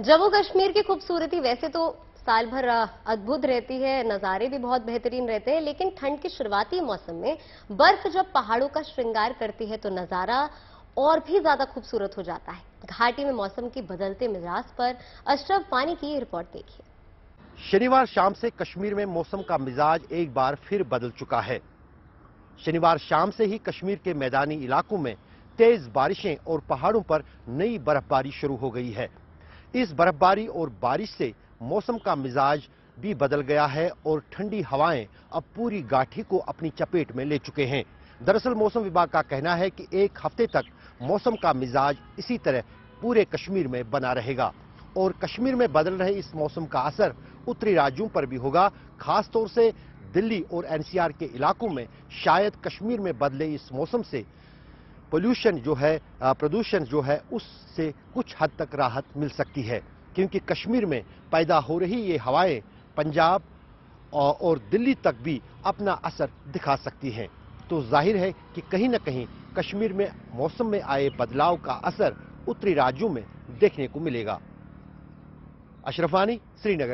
जम्मू कश्मीर की खूबसूरती वैसे तो साल भर अद्भुत रहती है, नज़ारे भी बहुत बेहतरीन रहते हैं, लेकिन ठंड के शुरुआती मौसम में बर्फ़ जब पहाड़ों का श्रृंगार करती है तो नज़ारा और भी ज़्यादा खूबसूरत हो जाता है। घाटी में मौसम की बदलते मिजाज पर अशरफ पानी की रिपोर्ट देखिए। शनिवार शाम से कश्मीर में मौसम का मिजाज एक बार फिर बदल चुका है। शनिवार शाम से ही कश्मीर के मैदानी इलाकों में तेज बारिशें और पहाड़ों पर नई बर्फबारी शुरू हो गई है। इस बर्फबारी और बारिश से मौसम का मिजाज भी बदल गया है और ठंडी हवाएँ अब पूरी गाठी को अपनी चपेट में ले चुके हैं। दरअसल मौसम विभाग का कहना है कि एक हफ़्ते तक मौसम का मिजाज इसी तरह पूरे कश्मीर में बना रहेगा और कश्मीर में बदल रहे इस मौसम का असर उत्तरी राज्यों पर भी होगा। खासतौर से दिल्ली और एनसीआर के इलाकों में शायद कश्मीर में बदले इस मौसम से पोल्यूशन जो है प्रदूषण जो है, उससे कुछ हद तक राहत मिल सकती है। क्योंकि कश्मीर में पैदा हो रही ये हवाएँ पंजाब और दिल्ली तक भी अपना असर दिखा सकती हैं। तो ज़ाहिर है कि कहीं ना कहीं कश्मीर में मौसम में आए बदलाव का असर उत्तरी राज्यों में देखने को मिलेगा। अशरफानी श्रीनगर।